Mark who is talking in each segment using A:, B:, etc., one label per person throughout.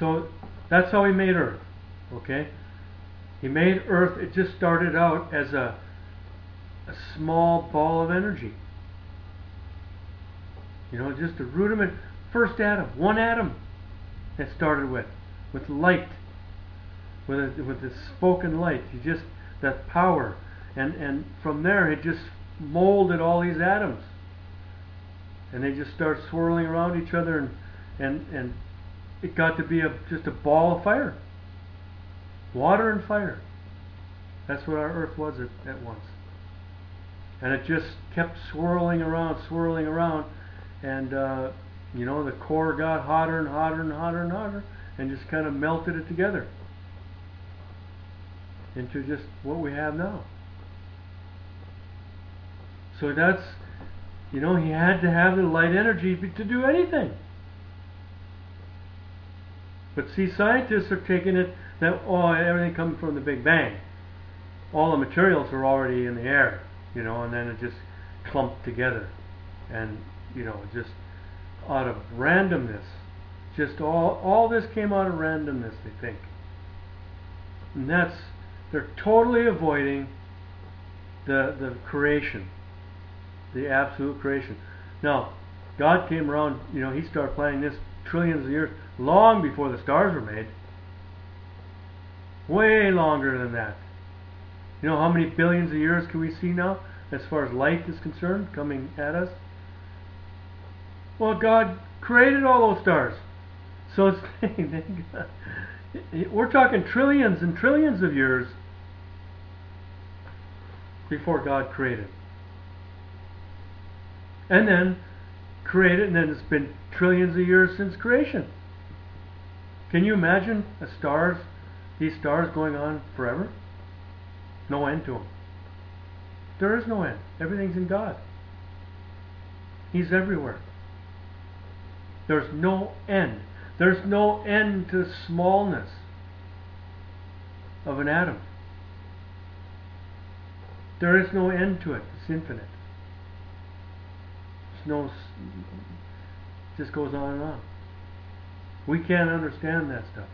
A: So that's how he made Earth. Okay? He made Earth, it just started out as a, a small ball of energy. You know, just a rudiment, first atom, one atom it started with, with light, with a, with the spoken light. You just that power, and and from there it just molded all these atoms, and they just start swirling around each other, and and and it got to be a just a ball of fire, water and fire. That's what our Earth was at, at once, and it just kept swirling around, swirling around, and. Uh, you know, the core got hotter and hotter and hotter and hotter and just kind of melted it together into just what we have now. So that's, you know, he had to have the light energy to do anything. But see, scientists are taking it that, oh, everything comes from the Big Bang. All the materials are already in the air, you know, and then it just clumped together. And, you know, just out of randomness. Just all, all this came out of randomness, they think. And that's, they're totally avoiding the, the creation, the absolute creation. Now, God came around, you know, He started planning this trillions of years, long before the stars were made. Way longer than that. You know how many billions of years can we see now, as far as light is concerned, coming at us? Well, God created all those stars. So it's we're talking trillions and trillions of years before God created. And then created, and then it's been trillions of years since creation. Can you imagine a stars, these stars going on forever? No end to them. There is no end. Everything's in God. He's everywhere. There's no end. There's no end to the smallness of an atom. There is no end to it. It's infinite. No. Just goes on and on. We can't understand that stuff.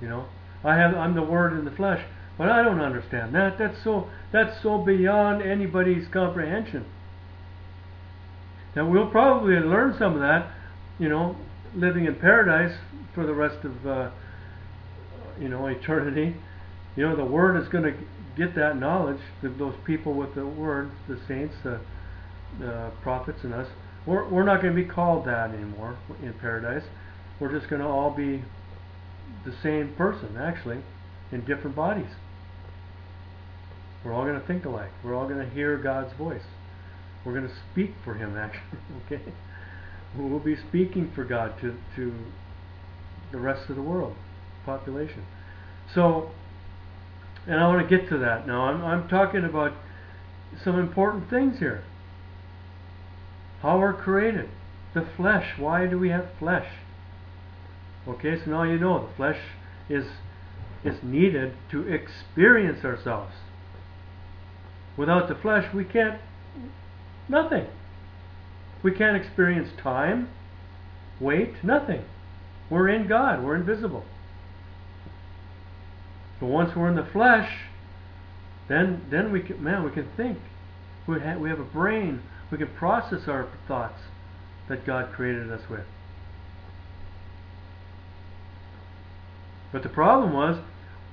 A: You know, I have. I'm the Word in the flesh, but I don't understand that. That's so. That's so beyond anybody's comprehension. Now we'll probably learn some of that, you know, living in paradise for the rest of, uh, you know, eternity. You know, the Word is going to get that knowledge. Those people with the Word, the saints, the, the prophets, and us. We're, we're not going to be called that anymore in paradise. We're just going to all be the same person, actually, in different bodies. We're all going to think alike. We're all going to hear God's voice. We're going to speak for Him, actually. Okay, we'll be speaking for God to to the rest of the world population. So, and I want to get to that now. I'm I'm talking about some important things here. How we're created, the flesh. Why do we have flesh? Okay, so now you know the flesh is is needed to experience ourselves. Without the flesh, we can't Nothing. We can't experience time, weight, nothing. We're in God, we're invisible. But once we're in the flesh, then then we can man, we can think. We have, we have a brain. We can process our thoughts that God created us with. But the problem was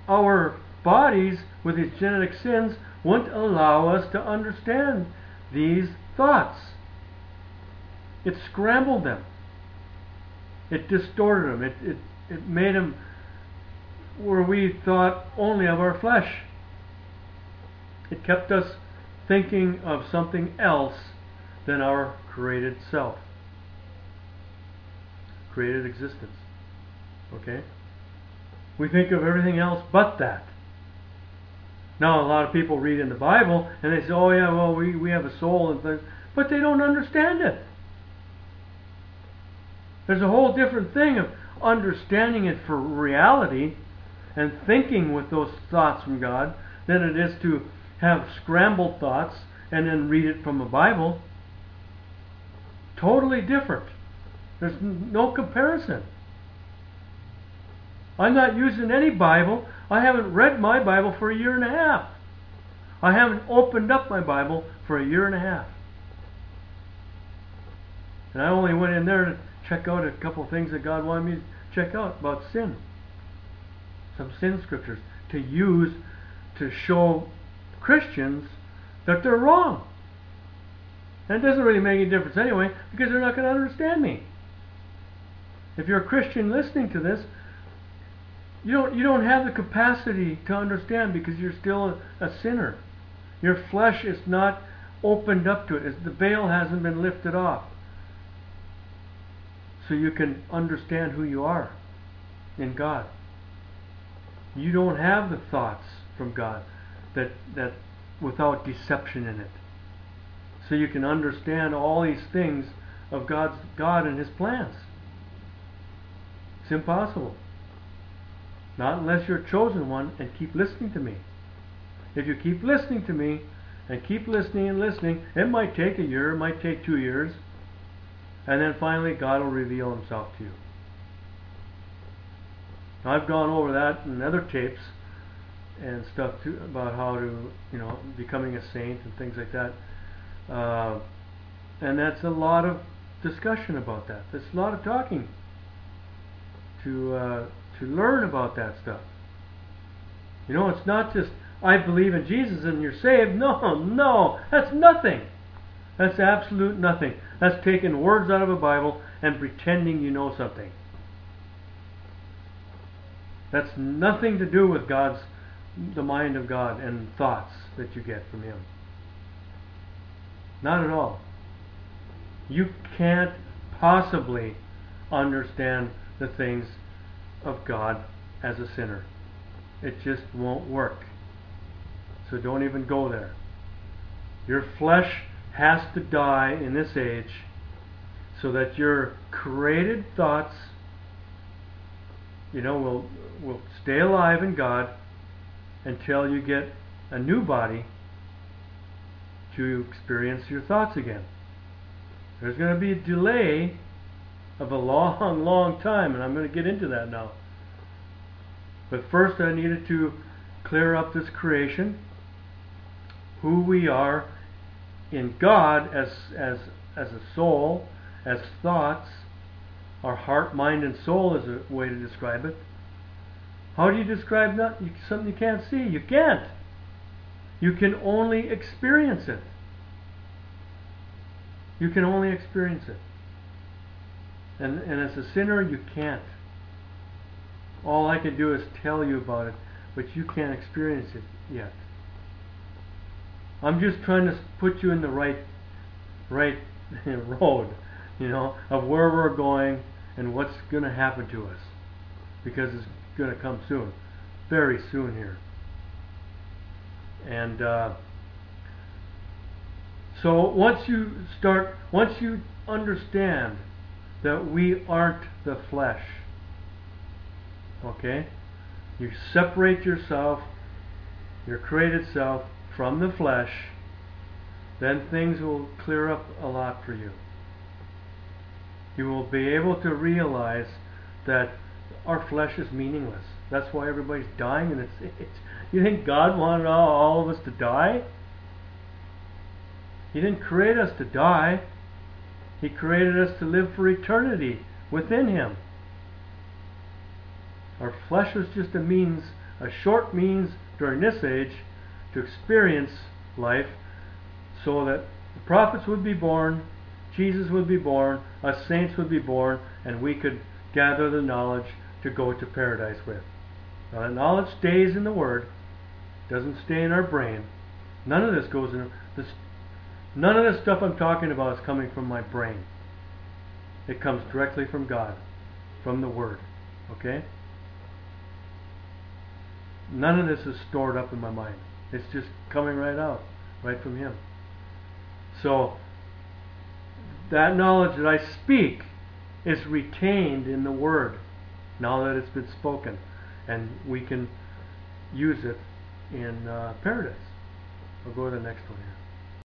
A: our bodies with these genetic sins wouldn't allow us to understand these thoughts. It scrambled them. It distorted them. It, it, it made them where we thought only of our flesh. It kept us thinking of something else than our created self, created existence. Okay? We think of everything else but that. Now, a lot of people read in the Bible and they say, oh, yeah, well, we, we have a soul and things, but they don't understand it. There's a whole different thing of understanding it for reality and thinking with those thoughts from God than it is to have scrambled thoughts and then read it from a Bible. Totally different. There's no comparison. I'm not using any Bible. I haven't read my Bible for a year and a half. I haven't opened up my Bible for a year and a half. And I only went in there to check out a couple things that God wanted me to check out about sin. Some sin scriptures to use to show Christians that they're wrong. And it doesn't really make any difference anyway because they're not going to understand me. If you're a Christian listening to this, you don't you don't have the capacity to understand because you're still a, a sinner. Your flesh is not opened up to it. the veil hasn't been lifted off. So you can understand who you are in God. You don't have the thoughts from God that that without deception in it. So you can understand all these things of God's God and his plans. It's impossible. Not unless you're a chosen one and keep listening to me. If you keep listening to me and keep listening and listening, it might take a year, it might take two years, and then finally God will reveal himself to you. Now, I've gone over that in other tapes and stuff too, about how to, you know, becoming a saint and things like that. Uh, and that's a lot of discussion about that. There's a lot of talking to uh, to learn about that stuff. You know, it's not just I believe in Jesus and you're saved. No, no, that's nothing. That's absolute nothing. That's taking words out of a Bible and pretending you know something. That's nothing to do with God's the mind of God and thoughts that you get from Him. Not at all. You can't possibly understand the things of God as a sinner. It just won't work. So don't even go there. Your flesh has to die in this age so that your created thoughts you know will will stay alive in God until you get a new body to experience your thoughts again. There's going to be a delay of a long, long time, and I'm going to get into that now. But first, I needed to clear up this creation, who we are in God as as as a soul, as thoughts. Our heart, mind, and soul is a way to describe it. How do you describe that? something you can't see? You can't. You can only experience it. You can only experience it. And, and as a sinner, you can't. All I can do is tell you about it, but you can't experience it yet. I'm just trying to put you in the right, right road, you know, of where we're going and what's going to happen to us, because it's going to come soon, very soon here. And uh, so once you start, once you understand that we aren't the flesh, okay, you separate yourself, your created self, from the flesh, then things will clear up a lot for you. You will be able to realize that our flesh is meaningless. That's why everybody's dying and it's, it's you think God wanted all, all of us to die? He didn't create us to die. He created us to live for eternity within Him. Our flesh was just a means, a short means during this age to experience life so that the prophets would be born, Jesus would be born, us saints would be born, and we could gather the knowledge to go to paradise with. Now that knowledge stays in the Word, doesn't stay in our brain. None of this goes in this None of this stuff I'm talking about is coming from my brain. It comes directly from God, from the Word. Okay? None of this is stored up in my mind. It's just coming right out, right from Him. So, that knowledge that I speak is retained in the Word now that it's been spoken. And we can use it in uh, paradise. We'll go to the next one here.